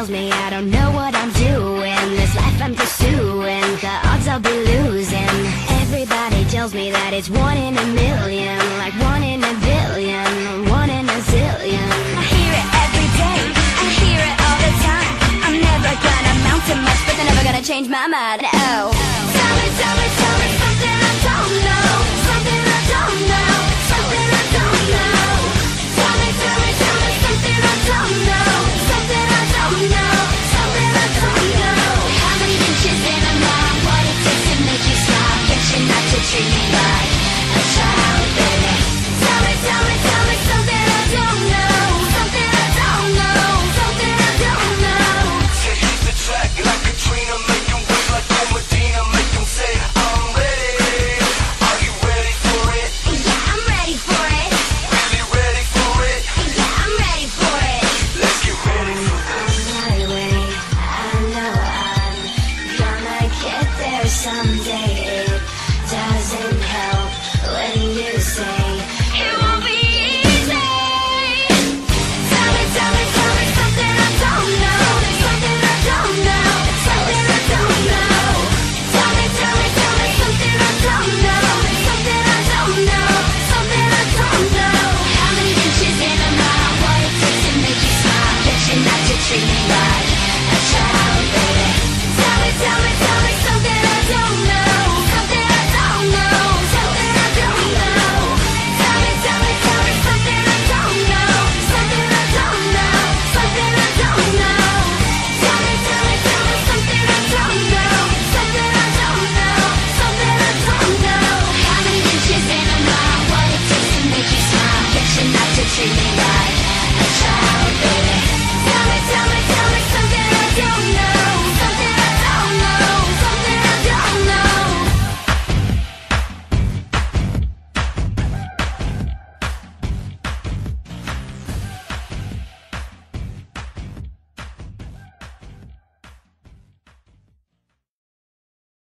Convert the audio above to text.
tells me I don't know what I'm doing. This life I'm pursuing, the odds I'll be losing. Everybody tells me that it's one in a million mind, oh someday. It doesn't help when you say it won't be easy. Tell me, tell me, tell me something I don't know. Something I don't know. Something I don't know. Tell me, tell me, tell me something I don't know. Something I don't know. Something I don't know. How many inches in a mile? What it takes to make you smile? Like a child,